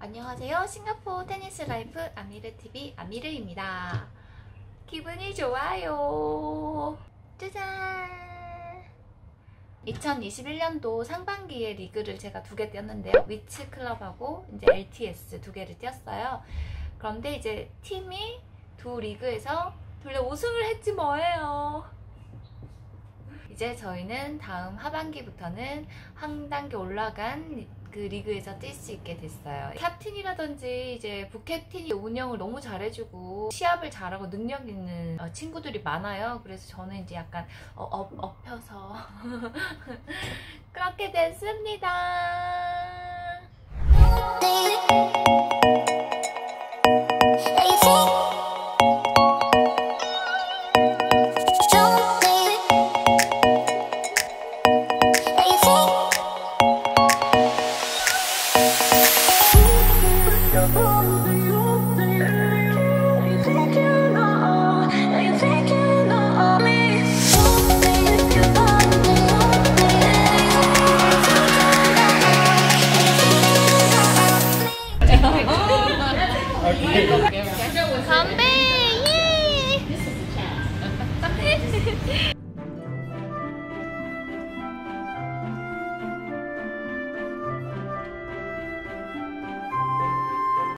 안녕하세요. 싱가포르 테니스 라이프 아미르 TV 아미르입니다. 기분이 좋아요. 짜잔. 2021년도 상반기에 리그를 제가 두 개 뛰었는데요. WITS 클럽하고 이제 LTS 두 개를 뛰었어요. 그런데 이제 팀이 두 리그에서 둘다 우승을 했지 뭐예요. 이제 저희는 다음 하반기부터는 한 단계 올라간 그 리그에서 뛸 수 있게 됐어요. 캡틴이라든지 이제 부캡틴이 운영을 너무 잘해주고 시합을 잘하고 능력 있는 어, 친구들이 많아요. 그래서 저는 이제 약간 어, 업, 업혀서 그렇게 됐습니다. 别人是我的朋友